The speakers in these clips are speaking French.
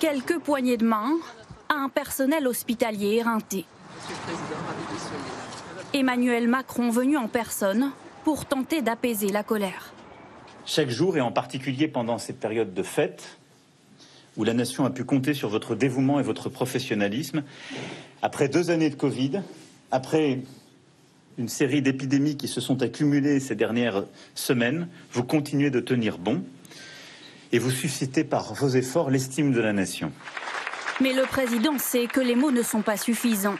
Quelques poignées de main à un personnel hospitalier éreinté. Emmanuel Macron venu en personne pour tenter d'apaiser la colère. Chaque jour, et en particulier pendant ces périodes de fête, où la nation a pu compter sur votre dévouement et votre professionnalisme, après deux années de Covid, après une série d'épidémies qui se sont accumulées ces dernières semaines, vous continuez de tenir bon et vous suscitez par vos efforts l'estime de la nation. Mais le président sait que les mots ne sont pas suffisants.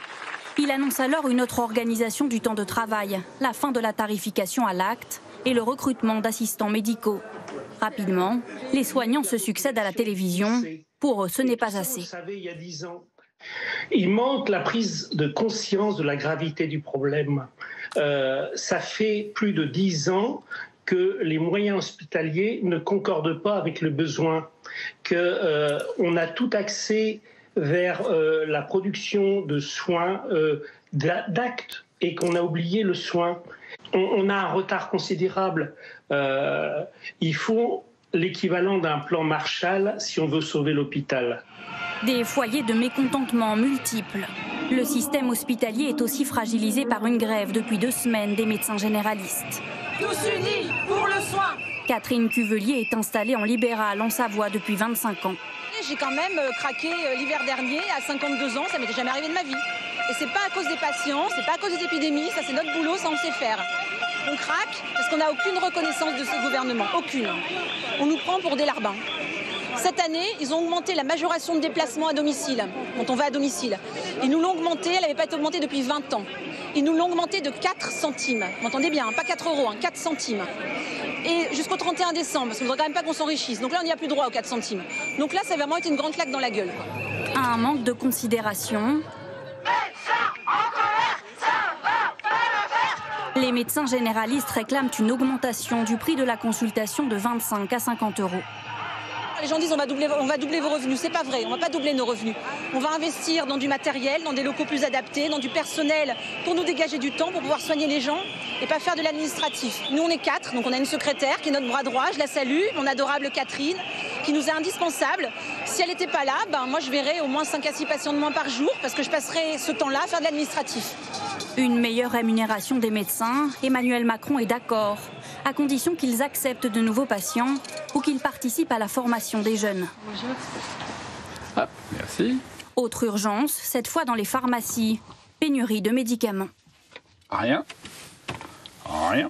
Il annonce alors une autre organisation du temps de travail, la fin de la tarification à l'acte et le recrutement d'assistants médicaux. Rapidement, les soignants se succèdent à la télévision. Pour eux, ce n'est pas assez. Il manque la prise de conscience de la gravité du problème. Euh, ça fait plus de dix ans que les moyens hospitaliers ne concordent pas avec le besoin, qu'on euh, a tout accès vers euh, la production de soins, d'actes, et qu'on a oublié le soin. On, a un retard considérable. il faut l'équivalent d'un plan Marshall si on veut sauver l'hôpital. Des foyers de mécontentement multiples. Le système hospitalier est aussi fragilisé par une grève depuis deux semaines des médecins généralistes. Tous unis pour le soin Catherine Cuvelier est installée en libéral en Savoie depuis 25 ans. J'ai quand même euh, craqué euh, l'hiver dernier à 52 ans, ça m'était jamais arrivé de ma vie. Et c'est pas à cause des patients, c'est pas à cause des épidémies, ça c'est notre boulot, ça on sait faire. On craque parce qu'on n'a aucune reconnaissance de ce gouvernement, aucune. On nous prend pour des larbins. Cette année, ils ont augmenté la majoration de déplacement à domicile, quand on va à domicile. Ils nous l'ont augmenté, elle n'avait pas été augmentée depuis 20 ans. Ils nous l'ont augmenté de 4 centimes. Vous m'entendez bien, hein, pas 4 euros, 4 hein, centimes. Et jusqu'au 31 décembre, parce qu'on ne voudrait quand même pas qu'on s'enrichisse. Donc là, on n'y a plus droit aux 4 centimes. Donc là, ça a vraiment été une grande claque dans la gueule. Un manque de considération. Les médecins généralistes réclament une augmentation du prix de la consultation de 25 à 50 euros. Les gens disent on va doubler, on va doubler vos revenus. C'est pas vrai, on va pas doubler nos revenus. On va investir dans du matériel, dans des locaux plus adaptés, dans du personnel pour nous dégager du temps, pour pouvoir soigner les gens et pas faire de l'administratif. Nous on est quatre, donc on a une secrétaire qui est notre bras droit, je la salue, mon adorable Catherine, qui nous est indispensable. Si elle n'était pas là, ben moi je verrais au moins 5 à 6 patients de moins par jour parce que je passerai ce temps-là à faire de l'administratif. Une meilleure rémunération des médecins, Emmanuel Macron est d'accord à condition qu'ils acceptent de nouveaux patients ou qu'ils participent à la formation des jeunes. Bonjour. Ah, merci. Autre urgence, cette fois dans les pharmacies. Pénurie de médicaments. Rien. Rien.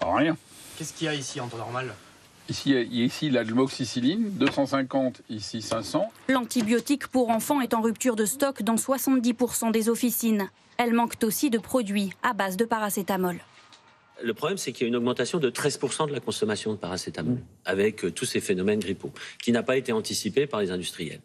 Rien. Qu'est-ce qu'il y a ici en temps normal? Ici, il y a ici l'admoxicilline, 250, ici 500. L'antibiotique pour enfants est en rupture de stock dans 70% des officines. Elle manque aussi de produits à base de paracétamol. Le problème, c'est qu'il y a une augmentation de 13% de la consommation de paracétamol, avec euh, tous ces phénomènes grippaux, qui n'a pas été anticipé par les industriels.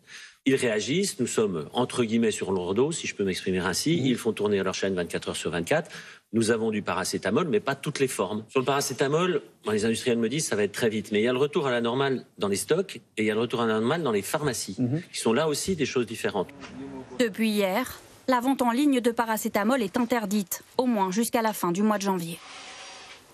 Ils réagissent, nous sommes entre guillemets sur leur dos, si je peux m'exprimer ainsi. Mmh. Ils font tourner leur chaîne 24 heures sur 24. Nous avons du paracétamol, mais pas toutes les formes. Sur le paracétamol, les industriels me disent ça va être très vite. Mais il y a le retour à la normale dans les stocks et il y a le retour à la normale dans les pharmacies, mmh. qui sont là aussi des choses différentes. Depuis hier, la vente en ligne de paracétamol est interdite, au moins jusqu'à la fin du mois de janvier.